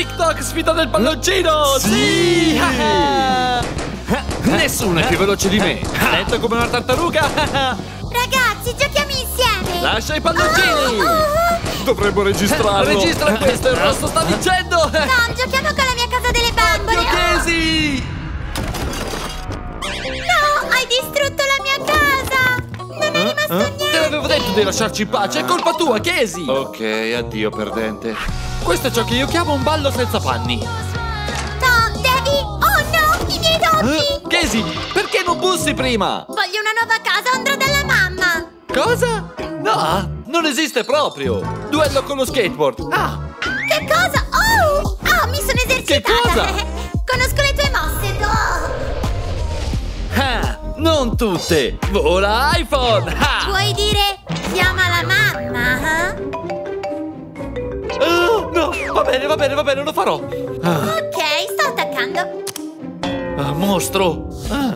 TikTok sfida del palloncino! Sì! Nessuno è più veloce di me! Lento come una tartaruga! Ragazzi, giochiamo insieme! Lascia i palloncini! Dovremmo registrarlo. Registra questo, il rosso sta vincendo! Tom, giochiamo con la mia casa delle bambole! Oddio, Casey! No, hai distrutto! Non è rimasto Te niente! l'avevo detto di lasciarci in pace, è colpa tua, Casey! Ok, addio perdente. Questo è ciò che io chiamo un ballo senza panni. Tom, devi... Oh no, i miei doppi! Casey, perché non bussi prima? Voglio una nuova casa, andrò dalla mamma! Cosa? No, non esiste proprio! Duello con lo skateboard! Ah! Che cosa? Oh! Oh, mi sono esercitata! Che cosa? Conosco le tutte! Vola iPhone! Ah! Vuoi dire chiama la mamma? eh? Oh, no, va bene, va bene, va bene, lo farò! Ah, Ok, sto attaccando. ah, mostro! Ah.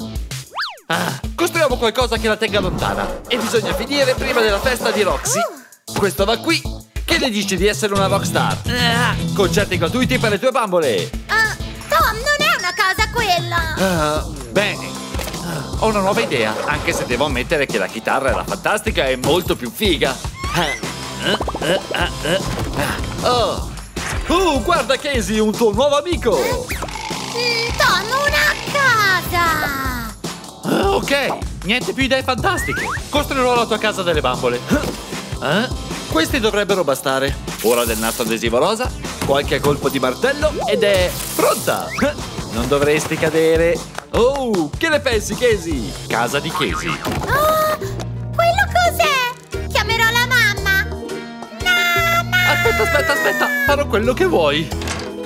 Ah, costruiamo qualcosa che la tenga lontana e bisogna finire prima della festa di Roxy. Questo va qui. Che ne dici di essere una rockstar? Ah, concerti gratuiti per le tue bambole. Ah, Tom, non è una casa quella! Ah, bene. Ho una nuova idea, anche se devo ammettere che la chitarra era fantastica e molto più figa. Ah, ah, ah. Oh. Uh, guarda Casey, un tuo nuovo amico! Tom, una casa! Ah, ok, niente più idee fantastiche. Costruirò la tua casa delle bambole. Ah, questi dovrebbero bastare. Ora del nastro adesivo rosa, qualche colpo di martello ed è pronta. Non dovresti cadere. Oh, che ne pensi, Casey? Casa di Casey. Oh, quello cos'è? Chiamerò la mamma! Mamma! Aspetta, aspetta, aspetta, farò quello che vuoi.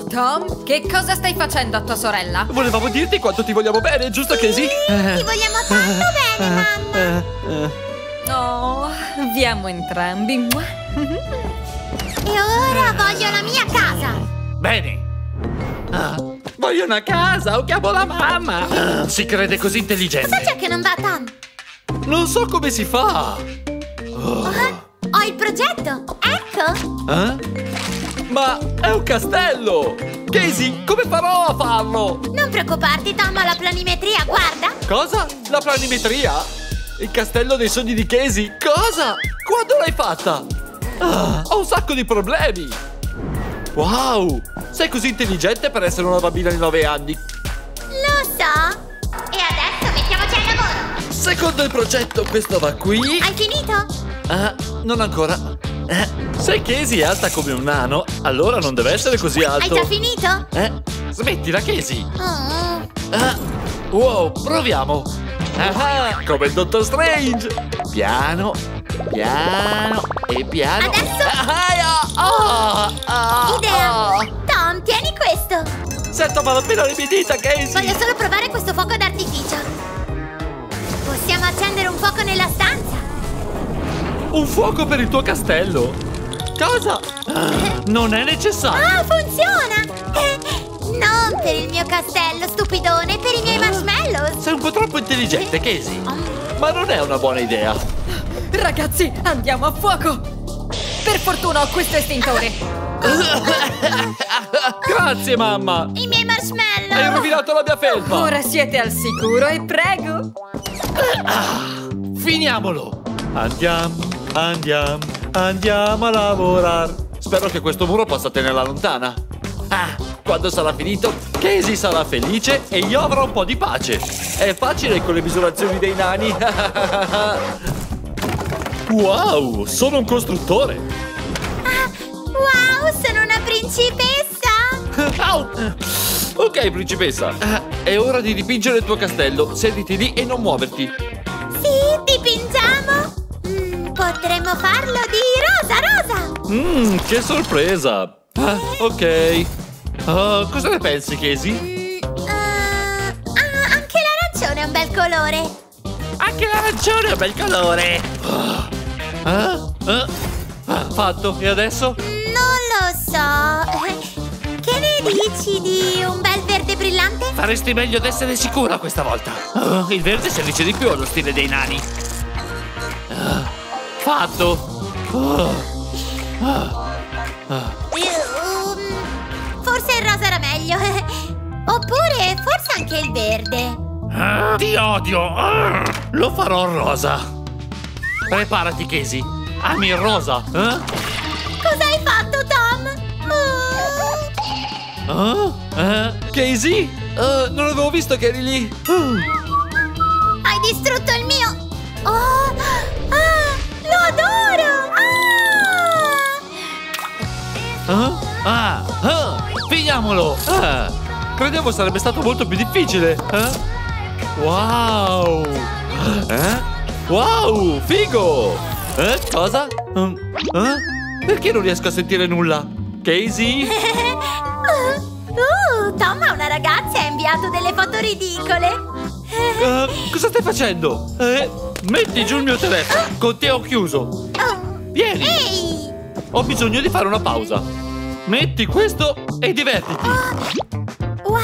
Tom, che cosa stai facendo a tua sorella? Volevamo dirti quanto ti vogliamo bene, giusto Casey? Ti vogliamo tanto bene, mamma! Eh, eh. No, viamo entrambi. Mua. E ora voglio la mia casa! Bene. Ah, voglio una casa, o chiamo la mamma. Ah, si crede così Cosa intelligente. c'è che non va, Tom? Non so come si fa. Ah, ho il progetto! Ecco! Eh? Ma è un castello! Casey, come farò a farlo? Non preoccuparti, Tom, ho la planimetria, guarda! Cosa? La planimetria? Il castello dei sogni di Casey? Cosa? Quando l'hai fatta? Ah, ho un sacco di problemi! Wow! Sei così intelligente per essere una bambina di 9 anni! Lo so! E adesso mettiamoci al lavoro! Secondo il progetto, questo va qui. Hai finito? Ah, non ancora. Eh, se Casey è alta come un nano, allora non deve essere così Hai alto. già finito? Eh? Smettila, Casey! Oh. Ah, wow, proviamo! Ah, come il Dottor Strange! Piano, piano e piano. Adesso? Ah, ah, Sento malapena le mie dita, Casey! Voglio solo provare questo fuoco d'artificio! Possiamo accendere un fuoco nella stanza! Un fuoco per il tuo castello! Cosa? Ah, non è necessario! Ah, funziona! Non per il mio castello, stupidone, per i miei marshmallows! Sei un po' troppo intelligente, Casey! Ma non è una buona idea! Ragazzi, andiamo a fuoco! Per fortuna ho questo estintore. Grazie, mamma! I miei marshmallow! Hai rovinato la mia felpa! Ora siete al sicuro e prego. Finiamolo! Andiamo, andiamo, andiamo a lavorare. Spero che questo muro possa tenerla lontana. Ah, quando sarà finito, Casey sarà felice e io avrò un po' di pace. È facile con le misurazioni dei nani. wow, sono un costruttore. Principessa! Au! Ok, principessa. Ah, È ora di dipingere il tuo castello. Sediti lì e non muoverti. Sì, dipingiamo! Mm, potremmo farlo di rosa, rosa! Mmm, che sorpresa! Ah, ok. Ah, cosa ne pensi, Casey? Mm, ah, anche l'arancione è un bel colore! Anche l'arancione è un bel colore! Ah, ah, ah. Ah, fatto, e adesso? So. Che ne dici di un bel verde brillante? Faresti meglio ad essere sicura questa volta. Ah, il verde si addice di più allo stile dei nani. Ah, fatto! Ah. Ehm, forse il rosa era meglio. Oppure forse anche il verde. Ah, ti odio! Ah, lo farò rosa. Preparati, Casey. Ami il rosa? Eh? Oh. Ah? Eh? Casey? Eh, non avevo visto che eri lì. Ah. Hai distrutto il mio... Oh! Ah! Lo adoro! Ah! Ah? Ah, ah, finiamolo! Ah, credevo sarebbe stato molto più difficile. Eh? Wow! Eh? Wow, figo! Eh, cosa? Mm, eh? Perché non riesco a sentire nulla? Casey? Uh, Tom ha una ragazza e ha inviato delle foto ridicole. Eh, cosa stai facendo? Eh, metti giù il mio telefono. Con te ho chiuso. Oh. Vieni! Ehi! Ho bisogno di fare una pausa. Metti questo e divertiti. Wow,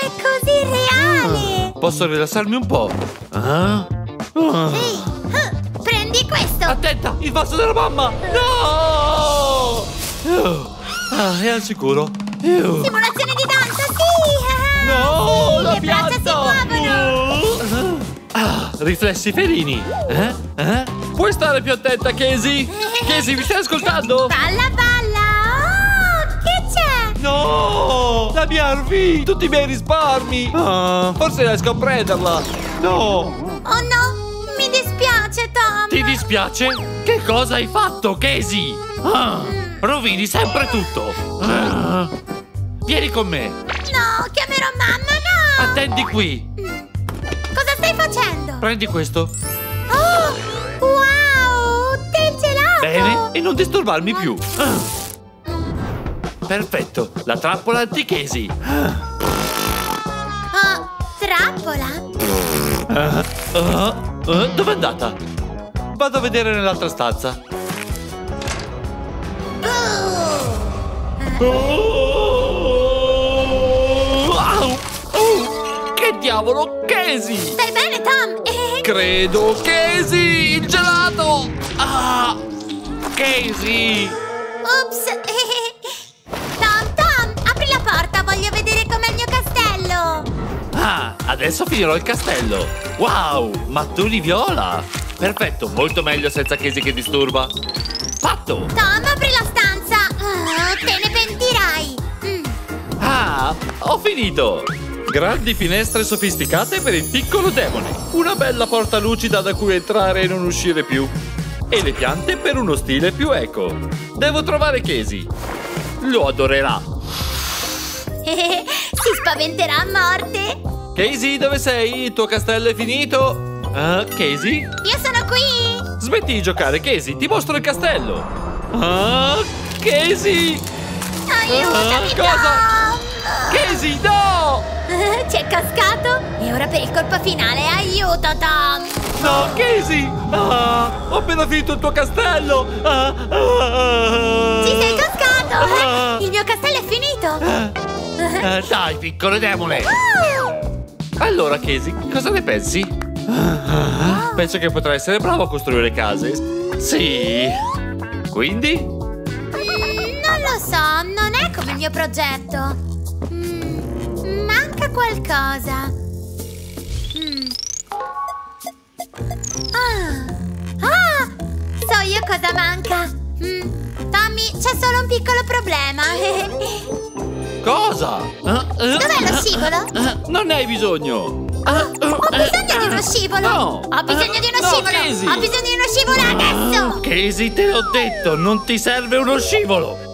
è così reale! Posso rilassarmi un po'? Ah? Ah. Ehi, ah, prendi questo! Attenta, il vaso della mamma! No! Uh, Ah, è al sicuro. Simulazione di danza, sì! ah, No, sì, la le braccia si pianta! muovono! Uh. Ah, riflessi felini. Eh? Eh? Puoi stare più attenta, Casey? Casey, mi stai ascoltando? Balla, balla! Oh, che c'è? No! La mia RV! Tutti i miei risparmi! Ah, forse riesco a prenderla! No! Oh no, mi dispiace, Tom! Ti dispiace? Che cosa hai fatto, Casey? Ah, rovini sempre tutto! Ah. Vieni con me! No, chiamerò mamma, no! Attendi qui! Cosa stai facendo? Prendi questo. Oh, wow! Del gelato! Bene, e non disturbarmi più. Ah. Perfetto, la trappola anti-Casey. Oh, trappola? Ah, ah, ah, dove è andata? Vado a vedere nell'altra stanza. Oh. Oh, diavolo, Casey! Stai bene, Tom? Credo, Casey, il gelato! Ah, Casey! Ops! Tom, Tom, apri la porta, voglio vedere com'è il mio castello! Ah, adesso finirò il castello. Wow, mattoni viola. Perfetto, molto meglio senza Casey che disturba. Fatto! Tom, apri la stanza! Ah, te ne pentirai! Mm. Ah, ho finito! Grandi finestre sofisticate per il piccolo demone. Una bella porta lucida da cui entrare e non uscire più. E le piante per uno stile più eco. Devo trovare Casey. Lo adorerà. si spaventerà a morte! Casey, dove sei? Il tuo castello è finito? Ah, Casey? Io sono qui! Smetti di giocare, Casey, ti mostro il castello. Ah, Casey! Aiutami, Ah, cosa? Casey, no! Ci è cascato? E ora per il colpo finale, aiuto, Tom! No, Casey! Ah, ho appena finito il tuo castello! Ah, ah. Ci sei cascato! Ah. Il mio castello è finito! Eh, dai, piccolo demone! Allora, Casey, cosa ne pensi? Ah, Penso che potrai essere bravo a costruire case. Sì. Quindi? Mm, Non lo so, non è come il mio progetto. Manca qualcosa. Mm. Ah. Ah, so io cosa manca. Mm, Tommy, c'è solo un piccolo problema. Cosa? Dov'è lo scivolo? non ne hai bisogno. Ah, Ho bisogno di uno scivolo! No. Ho bisogno di uno No, scivolo! Casey. Ho bisogno di uno scivolo adesso! Casey, te l'ho detto, non ti serve uno scivolo.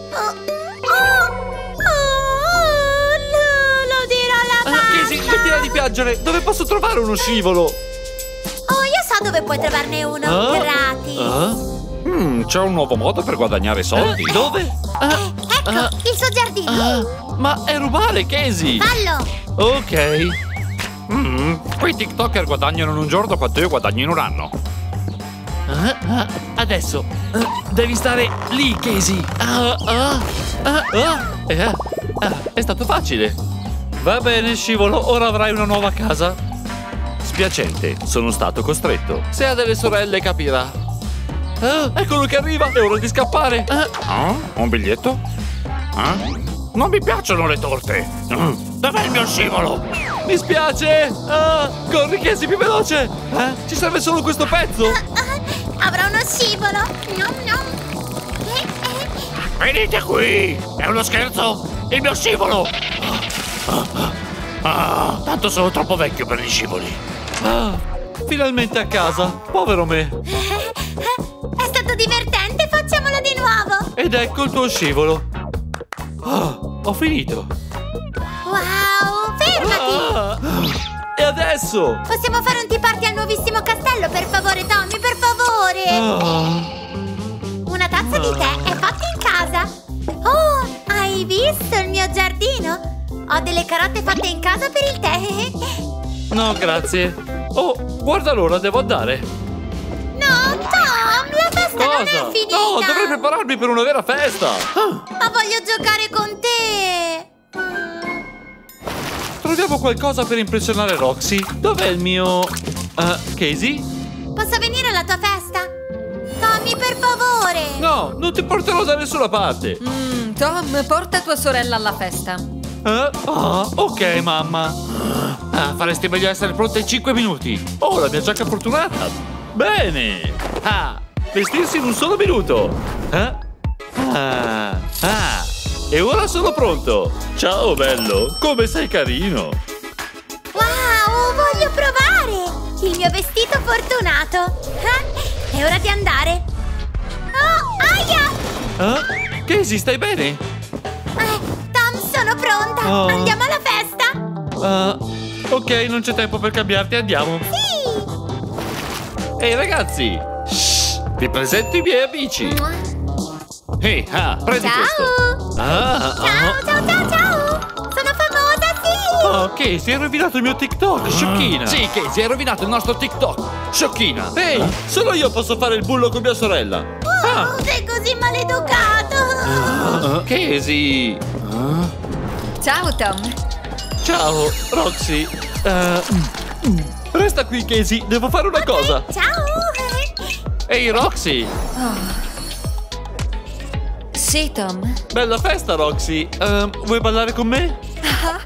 Piangere. Dove posso trovare uno scivolo? Oh, io so dove puoi trovarne uno, Ah? gratis! Ah? Mm, c'è un nuovo modo per guadagnare soldi. Eh, dove? Ah, Eh, ecco, ah, il suo giardino! ah, ma è rubare, Casey. Fallo! Ok. Mm, quei TikToker guadagnano in un giorno quanto io guadagno in un anno. Ah, adesso devi stare lì, Casey. Ah, eh, ah, è stato facile. Va bene, scivolo, ora avrai una nuova casa. Spiacente, sono stato costretto. Se ha delle sorelle capirà. Ah, eccolo che arriva, è ora di scappare. Ah, Ah, un biglietto? Ah? Non mi piacciono le torte. Mm, Dov'è il mio scivolo? Mi spiace! Ah, corri, Casey, più veloce! Eh? Ci serve solo questo pezzo! Ah, avrò uno scivolo. Nom, nom. Eh, eh. Venite qui! È uno scherzo? Il mio scivolo! Ah, ah, ah, tanto sono troppo vecchio per gli scivoli. Ah, finalmente a casa! Povero me! È stato divertente, facciamolo di nuovo. Ed ecco il tuo scivolo! Ah, ho finito! Wow, fermati. Ah, e adesso? Possiamo fare un tea party al nuovissimo castello, per favore, Tommy, per favore. Ah, Una tazza di tè è fatta in casa. Oh, hai visto il mio giardino? Ho delle carote fatte in casa per il tè. no, grazie! Oh, guarda l'ora, devo andare! No, Tom, la festa non Cosa? è finita. No, dovrei prepararmi per una vera festa! Ah, Ma voglio giocare con te. troviamo qualcosa per impressionare Roxy. Dov'è il mio... Ah, Casey? Posso venire alla tua festa? Tommy, per favore. No, non ti porterò da nessuna parte! Mm, Tom, porta tua sorella alla festa. Eh? Ah, ok, mamma. Ah, faresti meglio essere pronta in 5 minuti. Oh, la mia giacca fortunata. Bene. Ah, vestirsi in un solo minuto. Eh? Ah, ah. E ora sono pronto. Ciao, bello. Come sei carino. Wow, voglio provare! Il mio vestito fortunato! Ah, È ora di andare! Oh, aia! Eh? Casey, stai bene? Eh, sono pronta! Oh. Andiamo alla festa? Ah, ok, non c'è tempo per cambiarti, andiamo. Sì! Ehi, ragazzi. Shh, vi presento i miei amici. Ehi, ah, prendi questo. Ciao! Ah, ah, Ciao, ciao, ciao, ciao! Sono famosa, sì! Oh, Casey, hai rovinato il mio TikTok, sciocchina! Sì, Casey, hai rovinato il nostro TikTok. Sciocchina. Ehi, solo io posso fare il bullo con mia sorella! Oh, sei così maleducato! Ah, Casey! Ciao, Tom. Ciao, Roxy! Eh, mm, resta qui, Casey, devo fare una cosa! Ciao! Ehi, Roxy! Sì, Tom. Bella festa, Roxy! Ehm, vuoi ballare con me? Ah,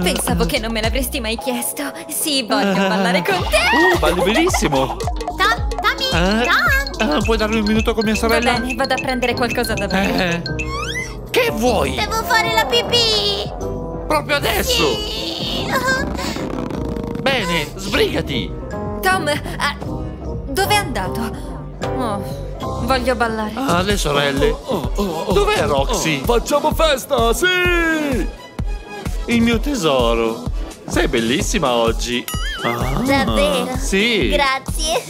pensavo che non me l'avresti mai chiesto. Sì, voglio ballare con te. Uh, balli benissimo! Tom, Tommy, Eh? Tom! Puoi darmi un minuto con mia Va sorella? bene, vado a prendere qualcosa da bere. Che vuoi? Devo fare la pipì! Proprio adesso? Sì. bene, sbrigati! Tom, ah, dove è andato? Oh, voglio ballare. Ah, le sorelle! Dov'è Roxy? Facciamo festa, sì! Il mio tesoro! Sei bellissima oggi! Ah, Davvero? Sì! Grazie!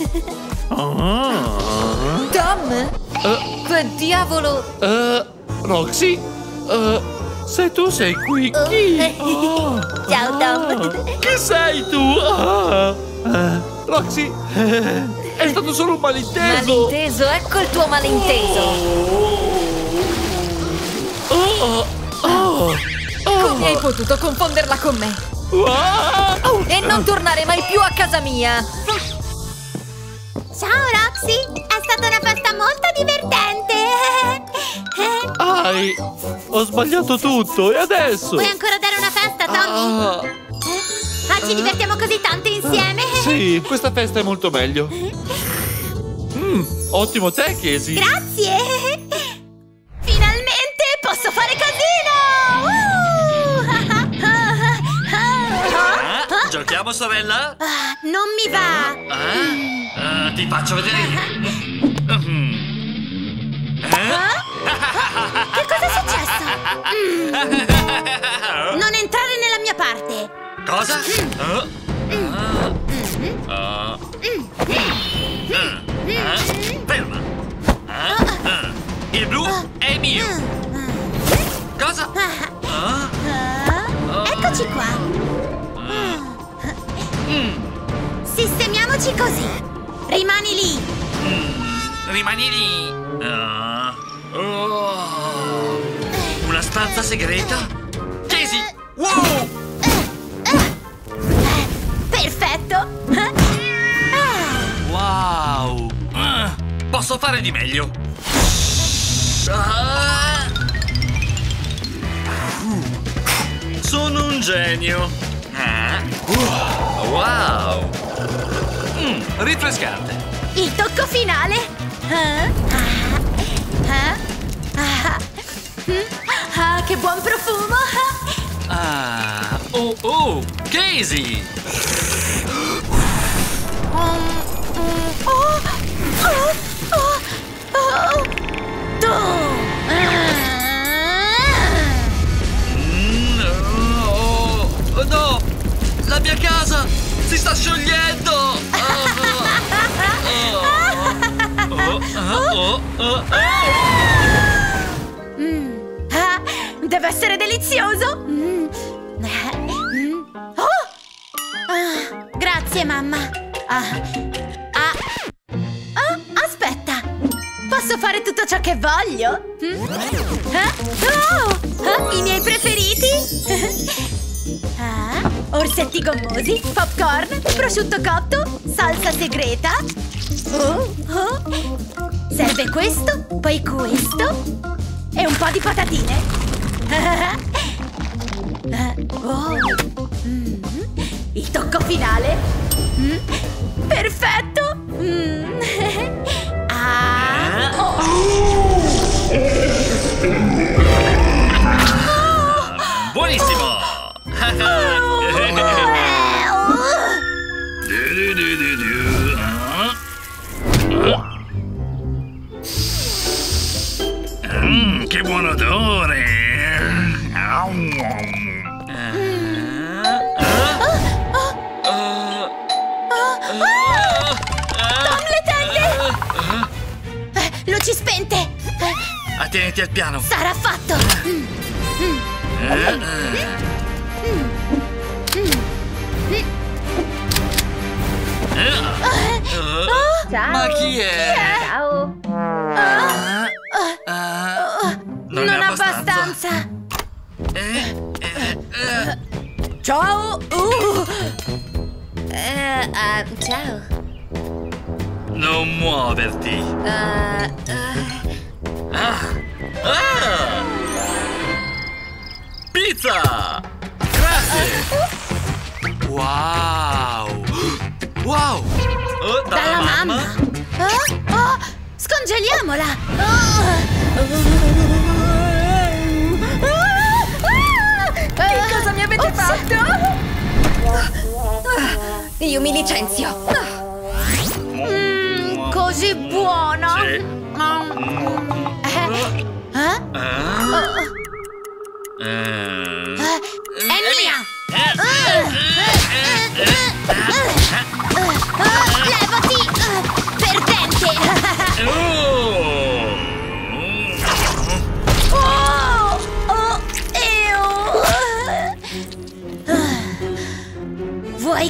Ah. Tom? Eh, Che diavolo? eh, Roxy? Eh, se tu sei qui, chi? Oh. Ah, Ciao, Tom. ah, chi sei tu? Ah, eh, Roxy, eh, è stato solo un malinteso! Malinteso, ecco il tuo malinteso. Oh, oh, Come hai potuto confonderla con me? ah, E non tornare mai più a casa mia. Ciao, Roxy! È stata una festa molto divertente! ai, ho sbagliato tutto, e adesso? Vuoi ancora dare una festa, Tommy? Ah, Ah, ci divertiamo così tanto insieme! sì, questa festa è molto meglio. Mm, ottimo te, Casey! Grazie! Finalmente posso fare casino! Uh! Giochiamo, sorella? Ah, non mi va! Ah, ti faccio vedere. Che cosa è successo? Mm. Non entrare nella mia parte! Cosa? Ferma! Il blu è mio! Cosa? Ah, Eccoci qua! Sistemiamoci così! Rimani lì! Rimani lì! Ah. Oh. Una stanza segreta? Casey! Wow! Perfetto! Ah, Wow! Ah, Posso fare di meglio! Ah. Sono un genio. Ah. Wow. Mm, rinfrescante. Il tocco finale. Ah, ah. Mm, ah, che buon profumo. Ah, oh, oh, Casey. Deve essere delizioso. Mm. Mm. Oh! Ah, grazie, mamma. Ah. Ah. Ah, aspetta. Posso fare tutto ciò che voglio? Mm? Ah? Oh! Ah, I miei preferiti? Ah, orsetti gommosi, popcorn, prosciutto cotto, salsa segreta. Oh, oh. Serve questo, poi questo e un po' di patatine. Oh. Mm. Il tocco finale. Mm. Perfetto. Mm. Ah. Oh. Buonissimo. Mm, che buon odore! Tom, le tende! Eh, Luci spente! Eh, Atteniti al piano. Sarà fatto! Mm. Mm. Ma chi è? Ciao. Ah, non, è abbastanza. Ciao! Uh. Eh, ah, ciao. Non muoverti. Eh, Ah. Ah. Pizza! Grazie! Wow! Wow! Oh, Dalla mamma! Oh, oh, scongeliamola! Io mi licenzio. Ah, Mm, così buona! Sì. Mm. Eh? Eh? Ah. Oh, Eh. eh, è mia! Eh, Ah, levati! Ah, Perdente!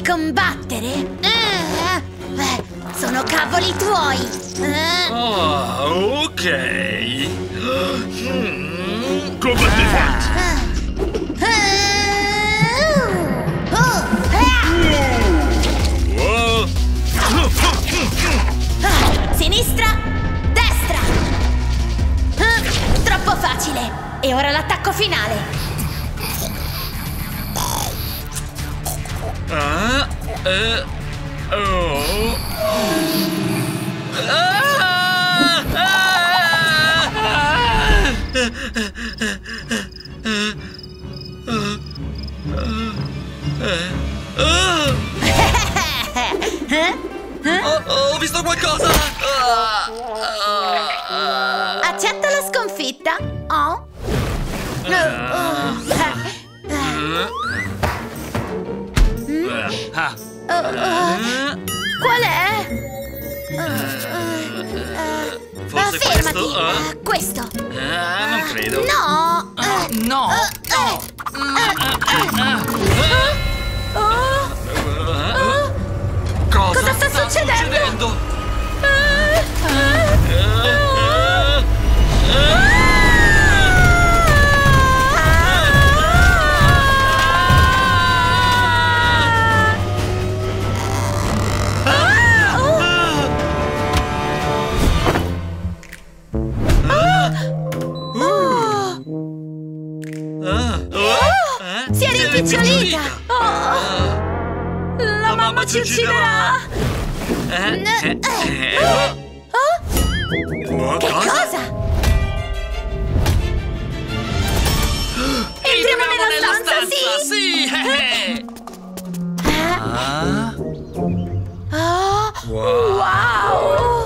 Combattere? Eh, Beh, sono cavoli tuoi! Eh, Oh, ok. Mm. Combattimenti! Oh, eh, Oh. ah, Sinistra, destra! Ah, Troppo facile! E ora l'attacco finale! Eh, oh. Ah, ah, ah. Oh, ho visto qualcosa! Ah, ah, ah. Accetta la sconfitta? Oh? No, oh, eh, eh, Ah, oh, Qual è? Uh, Forse fermati! questo, questo! non credo. No! No! Cosa, Cosa sta succedendo? succedendo? Rimpicciolita. Oh, la, mamma ci ucciderà! Eh, eh, eh, Oh, oh, che cosa? Entriamo nella stanza, sì! Sì! eh, eh. Ah, Oh, wow. wow!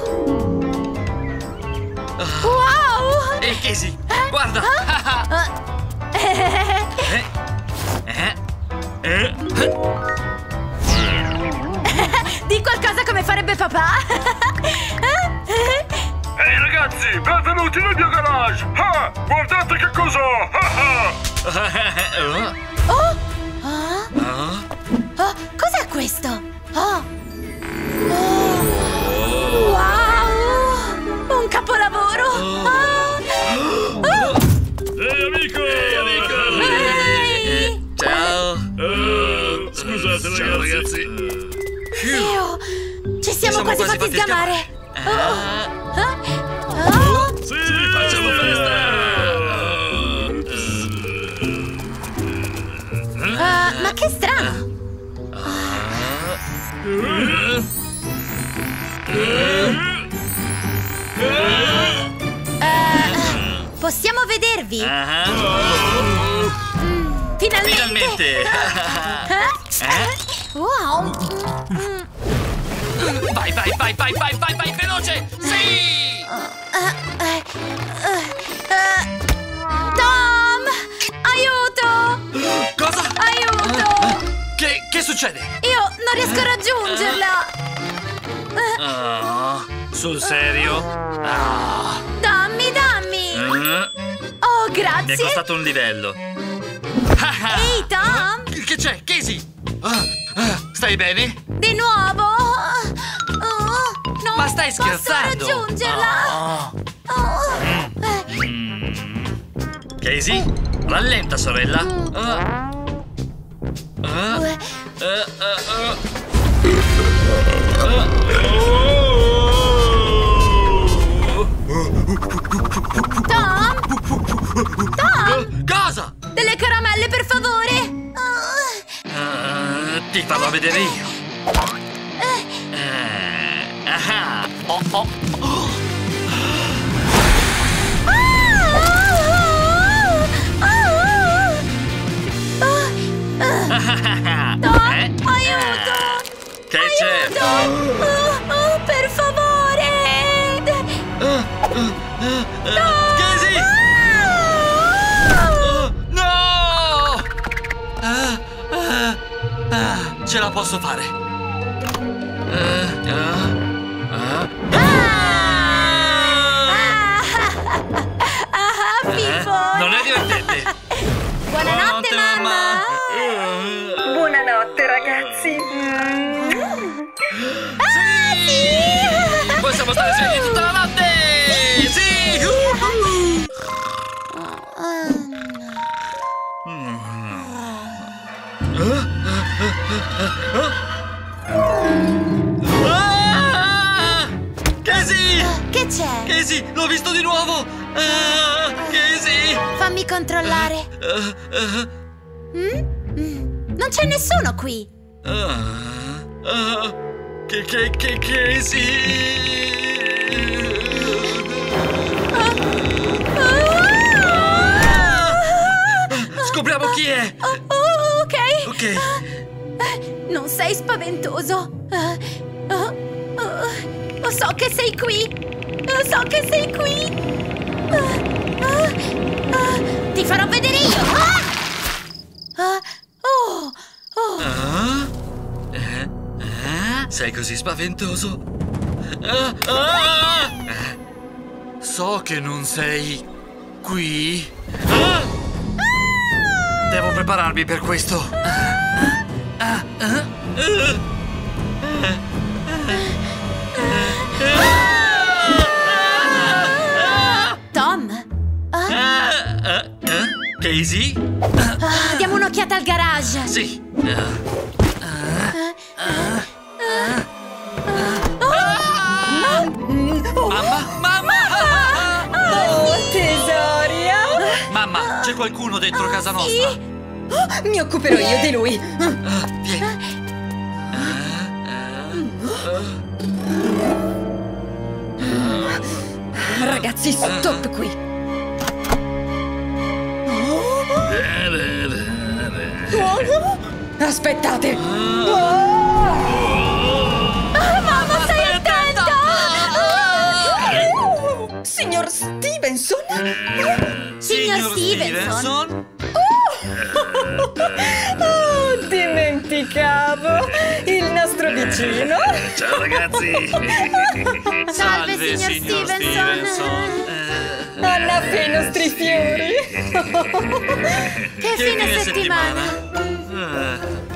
Wow! E Casey, guarda! Farebbe papà! Ehi ragazzi, benvenuti nel mio garage! Ah, guardate che cosa! Oh! Oh! Oh, cos'è questo? Oh! Siamo, quasi, quasi fatti sgamare! Ah. Oh! Sì, facciamo Ah, ma che strano! Eh, possiamo vedervi? Ah, Finalmente! Finalmente! Eh? Vai, vai, vai, vai, vai, vai, vai, veloce! Sì! Tom! Aiuto! Cosa? Aiuto! Che, che succede? Io non riesco a raggiungerla! Ah, sul serio? Ah, Dammi, dammi! eh, Oh, mi è grazie! costato un livello. Ehi, Tom! Che c'è? Casey? Ah, stai bene? Di nuovo! Oh, Ma stai posso scherzando? raggiungerla! Ah. Oh, eh, Casey? Rallenta, sorella. Ah. Tom! Tom! Cosa? Delle caramelle, per favore! Oh, ti farò vedere io. Ah, ah, oh, oh, oh. Eh? aiuto! Che c'è? Aiuto! Oh, oh, per favore! Ah! No! Ah, ah, ah, ce la posso fare. Ah, ah, Non è divertente. Buonanotte, mamma! Buonanotte ragazzi. Sì! Possiamo stare svegli tutta la notte! Sì! Uh-huh. Ah! Casey! Che c'è? Casey, l'ho visto di nuovo! Ah! Fammi controllare. Mm? Mm. Non c'è nessuno qui. ah. Che, che, che, Casey! Scopriamo chi è! Oh, oh, ok. Ok. Eh, Non sei spaventoso. Eh, oh, so che sei qui. So che sei qui. Ah, ah, Ti farò vedere io. Ah! Ah, oh, oh. Ah? Eh? Eh? Sei così spaventoso? Ah, ah! Eh, So che non sei qui. Ah! Devo prepararmi per questo. Ah, ah, ah, Tom, Casey? ah, diamo un'occhiata al garage. Sì. Ah, Mamma, mamma! Oh tesoria. Mamma, c'è qualcuno dentro casa nostra. Sì. Oh, mi occuperò io di lui. Ah, vieni. Ragazzi, stop qui. Oh, Aspettate. Mamma, stai attenta! Signor Stevenson? Signor Stevenson. Oh, dimenticavo. Il nostro vicino. Ciao ragazzi! Salve, signor, Stevenson. Alla fine i nostri fiori. Che, fine, settimana. Ah.